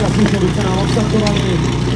já jsem ruce nám odstartovali.